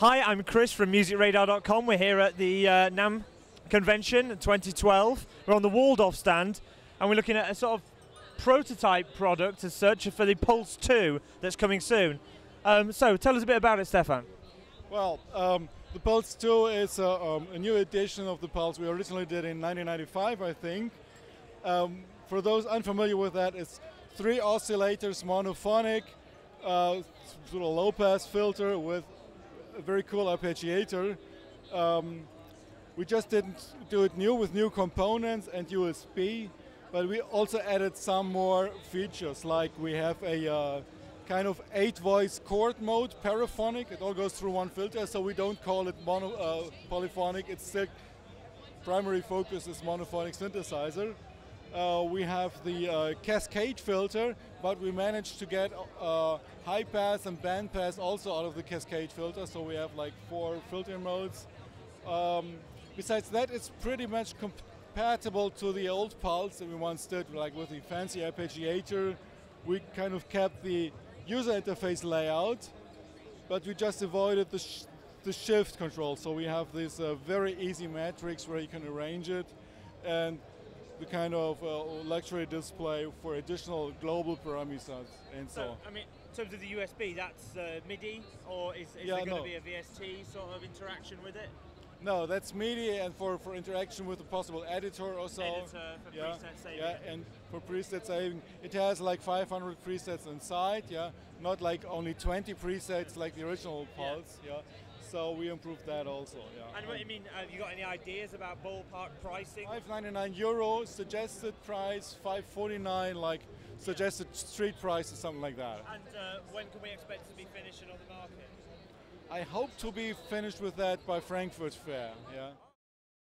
Hi, I'm Chris from MusicRadar.com. We're here at the uh, NAMM convention 2012. We're on the Waldorf stand and we're looking at a sort of prototype product as such for the Pulse 2 that's coming soon. Um, so tell us a bit about it, Stefan. Well, um, the Pulse 2 is a, um, a, new edition of the Pulse we originally did in 1995, I think. Um, for those unfamiliar with that, it's three oscillators, monophonic, uh, sort of low pass filter with a very cool arpeggiator. Um, we just didn't do it new with new components and USB, but we also added some more features, like we have a uh, kind of eight voice chord mode, paraphonic. It all goes through one filter, so we don't call it mono, uh, polyphonic. It's still primary focus is monophonic synthesizer. Uh, we have the uh, cascade filter, but we managed to get uh, high pass and band pass also out of the cascade filter, so we have like four filter modes. Um, besides that, it's pretty much compatible to the old Pulse that we once did, like with the fancy arpeggiator. We kind of kept the user interface layout, but we just avoided the, sh the shift control. So we have this uh, very easy matrix where you can arrange it, and the kind of uh, luxury display for additional global parameters and so, so I mean, in terms of the USB, that's uh, MIDI, or is, is yeah, there going no. to be a VST sort of interaction with it? No, that's MIDI and for, for interaction with a possible editor or so. Editor for yeah, preset saving. Yeah, and for preset saving, it has like 500 presets inside. Yeah, not like only 20 presets like the original Pulse. Yeah. yeah. So we improved that also. Yeah. And what I mean, have you got any ideas about ballpark pricing? 599 euro suggested price, 549 like suggested street price or something like that. And uh, when can we expect to be finishing on the market? I hope to be finished with that by Frankfurt Fair. Yeah.